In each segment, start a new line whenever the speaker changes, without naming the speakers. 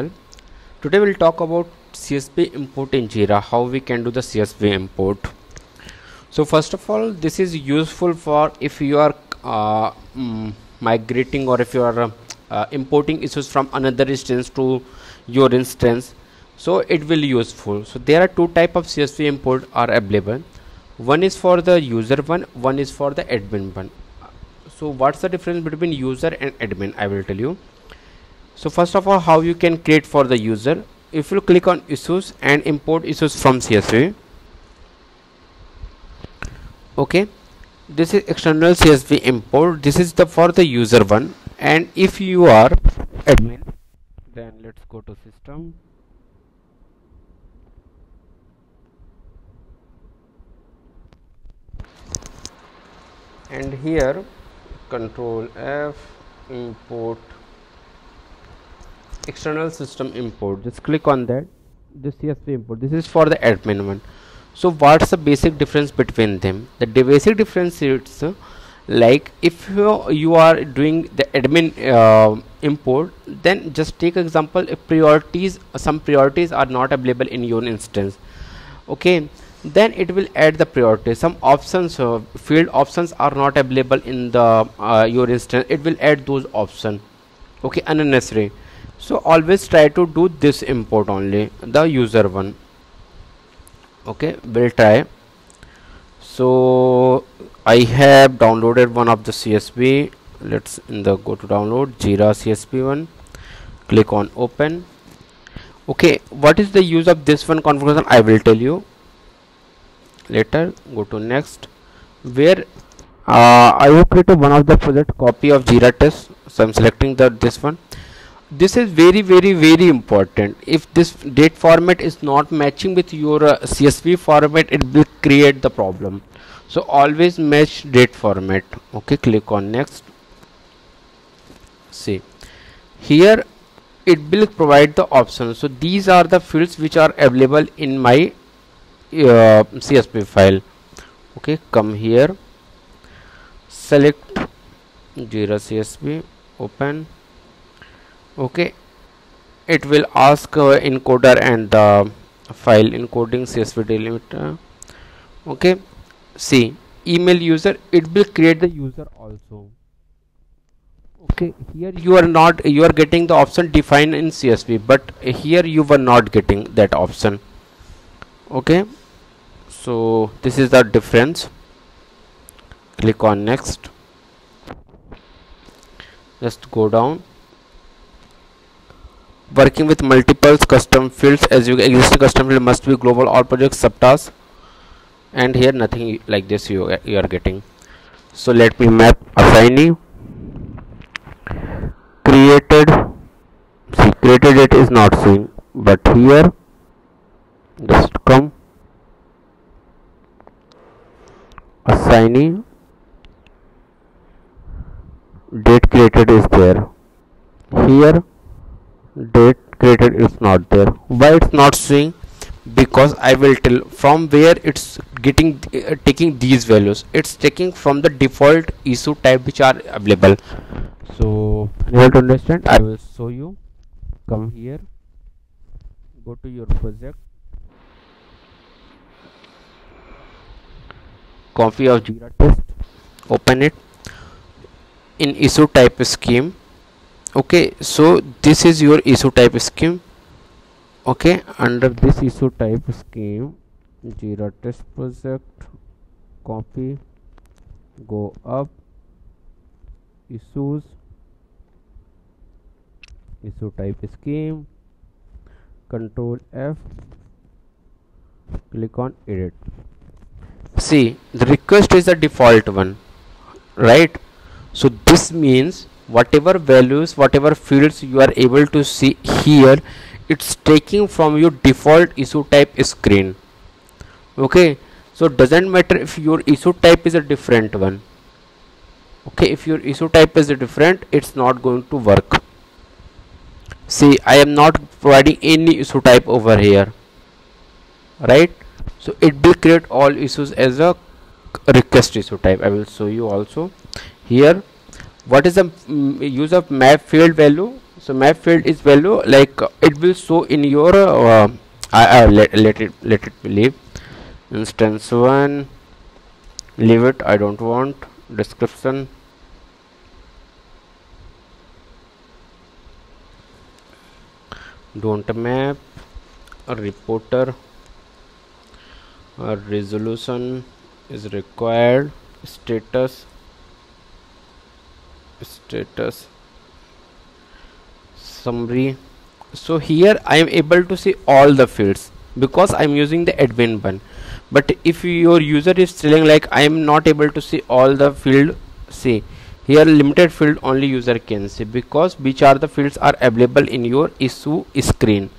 channel. Today we'll talk about CSV import in Jira how we can do the CSV import. So first of all this is useful for if you are uh, mm, migrating or if you are uh, importing issues from another instance to your instance. So it will be useful. So there are two type of CSV import are available. One is for the user one one is for the admin one. So what's the difference between user and admin I will tell you so first of all how you can create for the user? If you click on issues and import issues from CSV okay. This is external CSV import. This is the for the user one. And if you are admin then let's go to system. And here control F import external system import just click on that this CSV import. This is for the admin one. So what's the basic difference between them? The basic difference is uh, like if you, you are doing the admin uh, import then just take example if priorities some priorities are not available in your instance okay? Then it will add the priority. Some options uh, field options are not available in the uh, your instance. It will add those options okay? Unnecessary so always try to do this import only the user one. Okay we'll try. So I have downloaded one of the CSV let's in the go to download Jira CSV one. Click on open. Okay what is the use of this one configuration? I will tell you later. Go to next. Where uh, I will create one of the project copy of Jira test. So I'm selecting the this one this is very very very important. If this date format is not matching with your uh, CSV format it will create the problem. So always match date format. Okay click on next. See here it will provide the options. So these are the fields which are available in my uh, CSV file. Okay come here. Select Jira CSV open okay. It will ask uh, encoder and the file encoding CSV delimiter. Okay. See email user it will create the user also. Okay. Here you are not you are getting the option defined in CSV but here you were not getting that option. Okay. So this is the difference. Click on next. Just go down working with multiple custom fields as you existing custom field must be global all projects subtasks and here nothing like this you, you are getting. So let me map assignee created see created it is not seen but here just come. Assignee date created is there. Here date created is not there. Why it's not showing? Because I will tell from where it's getting uh, taking these values. It's taking from the default issue type which are available. So you have to understand I will show you. Come here. Go to your project. Copy of Jira test. Open it. In issue type scheme okay so this is your issue type scheme. Okay under this issue type scheme Jira test project copy go up issues issue type scheme control F click on edit. See the request is the default one right? So this means whatever values whatever fields you are able to see here it's taking from your default issue type screen. Okay? So doesn't matter if your issue type is a different one. Okay? If your issue type is a different it's not going to work. See i am not providing any issue type over here. Right? So it will create all issues as a request issue type. I will show you also. Here what is the mm, use of map field value? So map field is value like uh, it will show in your uh, I, let, let it let it leave. Instance 1 leave it I don't want. Description. Don't map. A reporter. A resolution is required. Status status. Summary. So here I am able to see all the fields because I am using the admin one but if your user is telling like I am not able to see all the field see here limited field only user can see because which are the fields are available in your issue screen.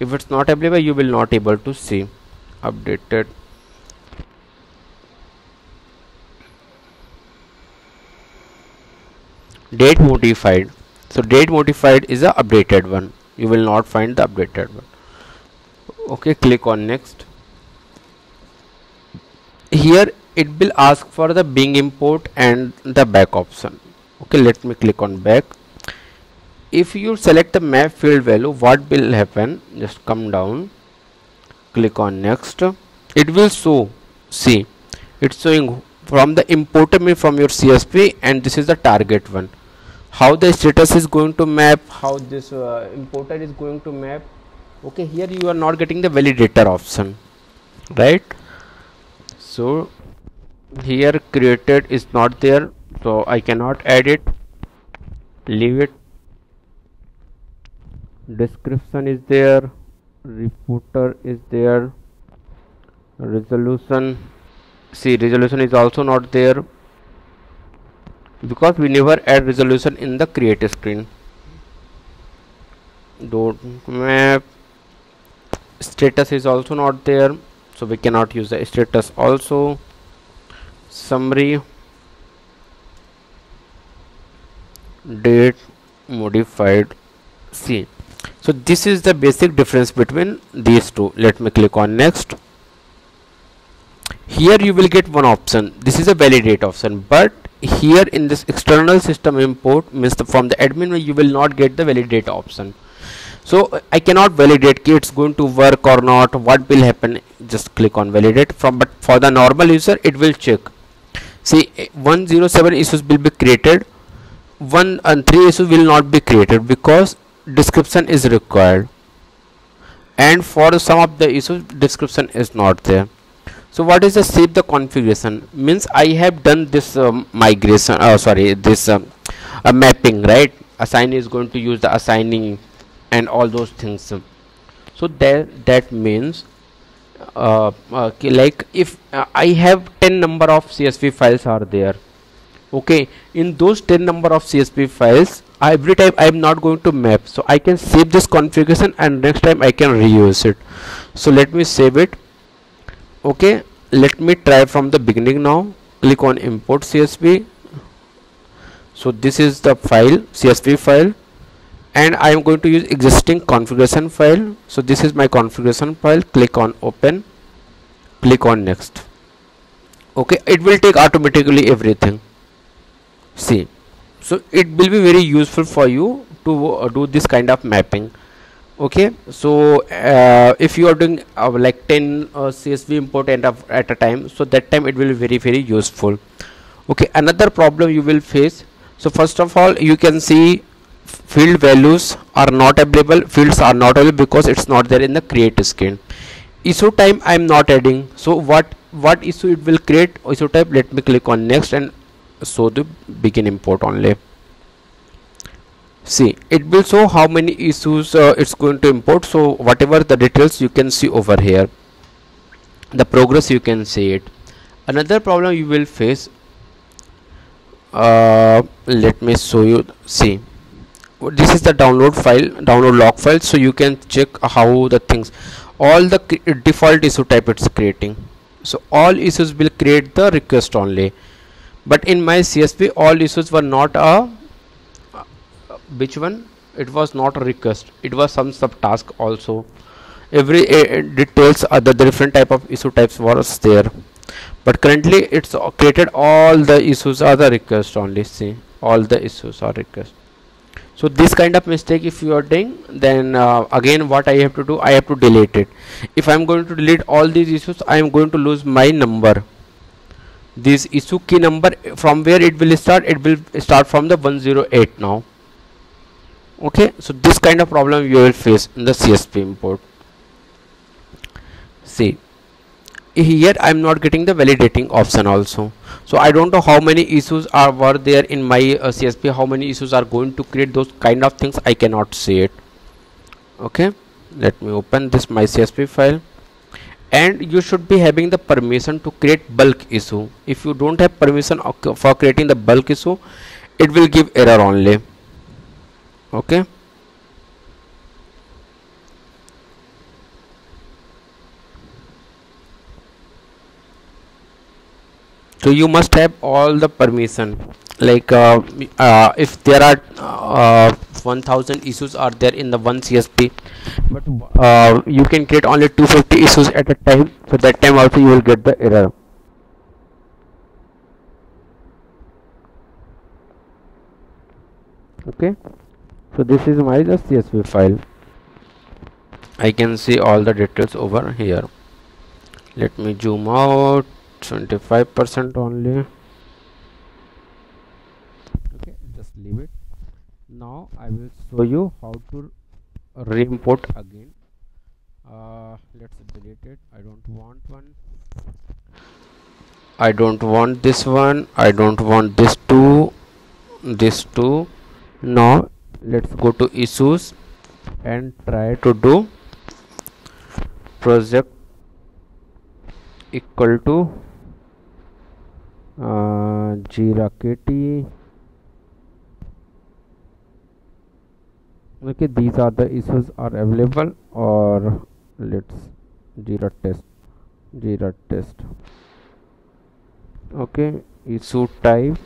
If it's not available you will not able to see. Updated date modified. So date modified is a updated one. You will not find the updated one. Okay click on next. Here it will ask for the begin import and the back option. Okay let me click on back. If you select the map field value what will happen? Just come down. Click on next. It will show see it's showing from the importer from your CSV and this is the target one how the status is going to map how this uh, importer is going to map. Okay here you are not getting the validator option right? So here created is not there so I cannot add it. Leave it. Description is there. Reporter is there. Resolution. See resolution is also not there because we never add resolution in the create screen. Dot map. Status is also not there so we cannot use the status also. Summary. Date modified. C so this is the basic difference between these two. Let me click on next. Here you will get one option. This is a validate option but here in this external system import means the, from the admin you will not get the validate option. So I cannot validate it's going to work or not what will happen just click on validate. From but for the normal user it will check. See eh, 107 issues will be created one and three issues will not be created because description is required. And for some of the issues description is not there so what is the save the configuration? Means i have done this um, migration oh sorry this um, mapping right? Assign is going to use the assigning and all those things. So that that means uh, uh, like if uh, i have 10 number of csv files are there okay? In those 10 number of csv files every time i am not going to map. So i can save this configuration and next time i can reuse it. So let me save it okay let me try from the beginning now. Click on import csv so this is the file csv file. And I am going to use existing configuration file. So this is my configuration file. Click on open. Click on next. Okay it will take automatically everything. See. So it will be very useful for you to uh, do this kind of mapping okay so uh, if you are doing uh, like 10 uh, csv import at a, at a time so that time it will be very very useful. Okay another problem you will face so first of all you can see field values are not available fields are not available because it's not there in the create screen. Issue time i am not adding so what what issue it will create? Issue type let me click on next and show the begin import only see it will show how many issues uh, it's going to import. So whatever the details you can see over here the progress you can see it. Another problem you will face uh, let me show you. See this is the download file download log file. So you can check how the things all the default issue type it's creating. So all issues will create the request only. But in my csv all issues were not a which one? It was not a request. It was some subtask also. Every uh, details other the different type of issue types was there. But currently it's created all the issues are the request only see. All the issues are request. So this kind of mistake if you are doing then uh, again what I have to do I have to delete it. If I'm going to delete all these issues I am going to lose my number. This issue key number from where it will start it will start from the 108 now okay so this kind of problem you will face in the CSV import. See here I am not getting the validating option also. So I don't know how many issues are were there in my uh, CSV how many issues are going to create those kind of things I cannot see it. Okay let me open this my CSV file. And you should be having the permission to create bulk issue. If you don't have permission for creating the bulk issue it will give error only okay so you must have all the permission. Like uh, uh, if there are uh, 1000 issues are there in the one csv but uh, you can create only 250 issues at a time. So that time also you will get the error. Okay so this is my the csv file. I can see all the details over here. Let me zoom out. 25 percent only. Okay just leave it. Now i will show you how to re-import again. Uh, let's delete it. I don't want one. I don't want this one. I don't want this two. This two. Now let's go to issues and try to do project equal to uh, jira kt okay these are the issues are available or let's jira test jira test. Okay issue type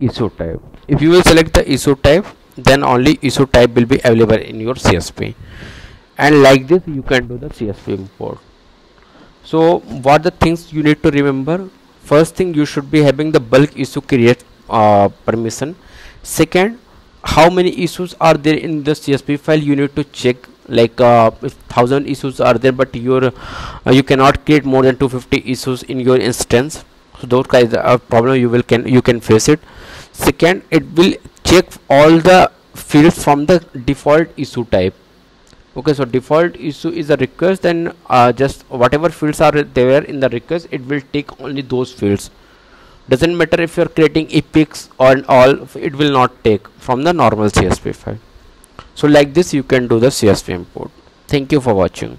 issue type. If you will select the issue type then only issue type will be available in your csv and like this you can do the csv import. So what the things you need to remember? First thing you should be having the bulk issue create uh, permission. Second how many issues are there in the csv file? You need to check like uh, if thousand issues are there but your uh, you cannot create more than 250 issues in your instance. So those guys are problem you will can you can face it second it will check all the fields from the default issue type. Okay so default issue is a request then uh, just whatever fields are there in the request it will take only those fields. Doesn't matter if you're creating epics or all it will not take from the normal csv file. So like this you can do the csv import. Thank you for watching